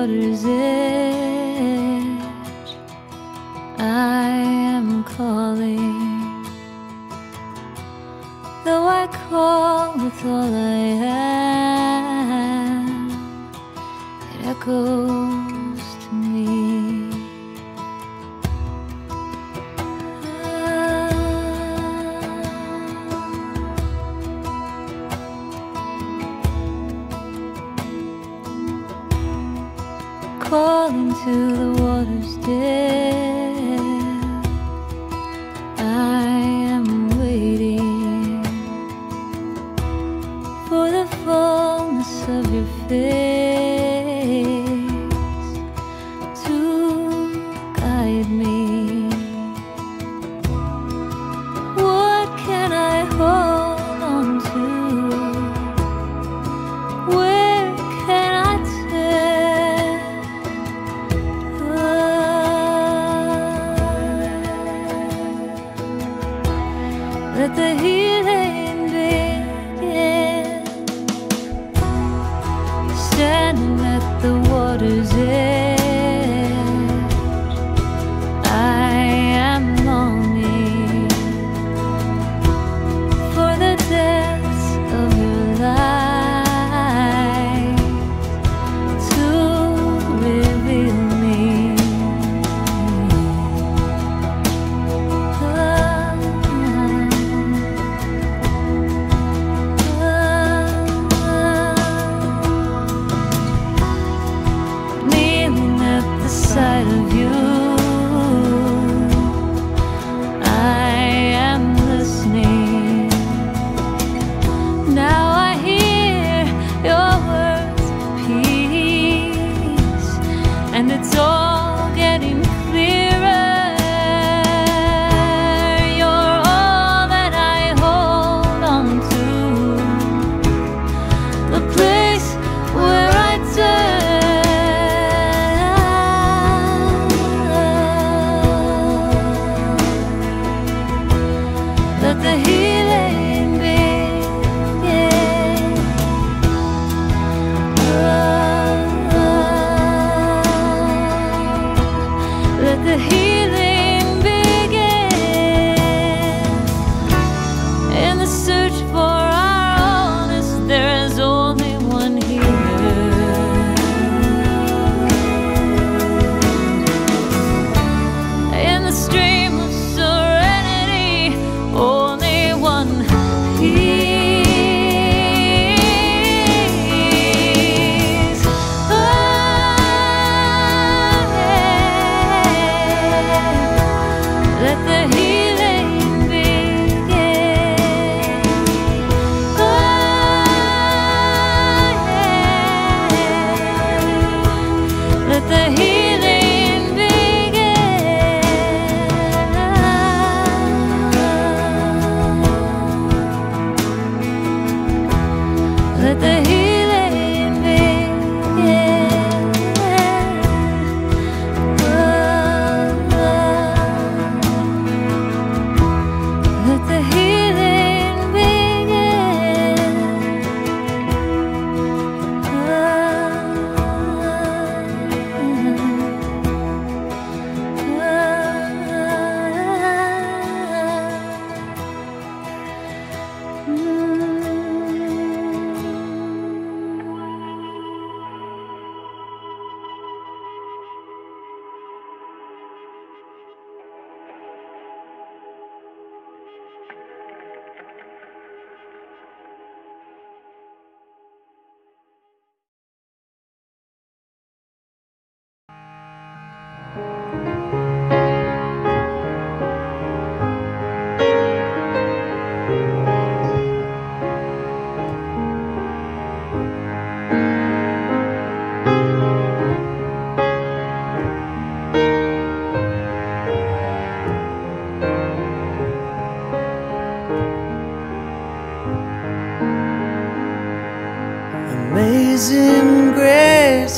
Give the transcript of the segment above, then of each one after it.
water's edge, I am calling. Though I call with all I am, it echoes.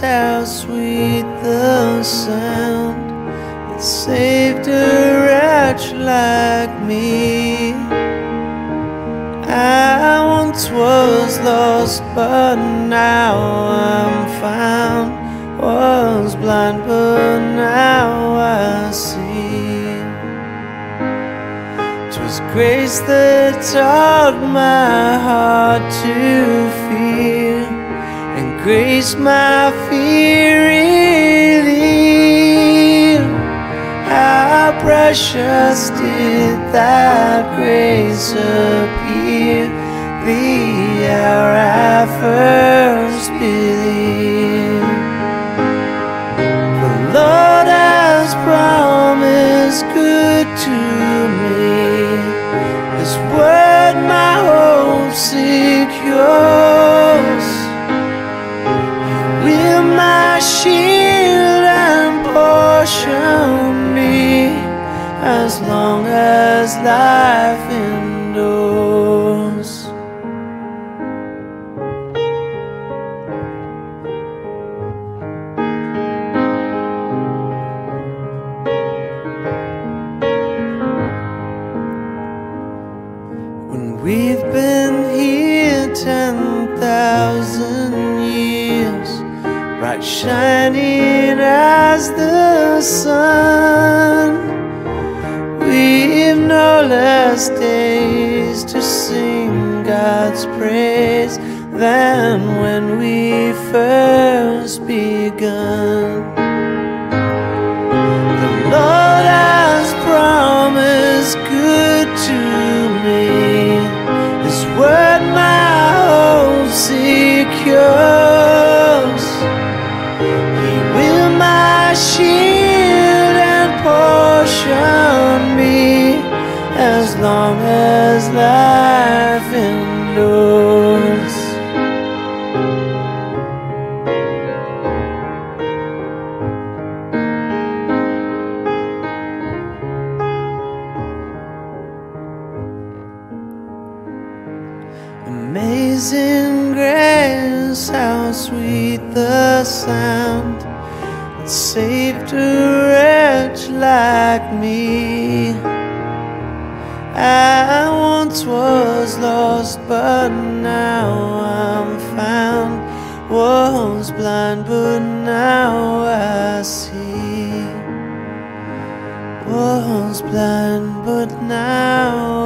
How sweet the sound. It saved a wretch like me. I once was lost but now I'm found. Was blind but now I see. Twas grace that taught my heart to feel grace my fear relieved. How precious did that grace appear the hour I first believed. The Lord has promised good as the sun, we've no less days to sing God's praise than when we first begun. Amazing grace, how sweet the sound that saved a wretch like me. I once was lost, but now I'm found. Was blind, but now I see. Was blind, but now